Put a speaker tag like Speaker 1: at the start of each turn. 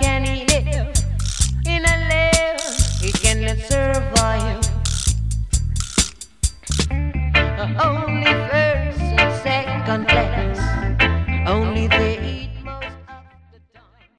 Speaker 1: can he live in a live? He cannot survive. Only first and second place. Only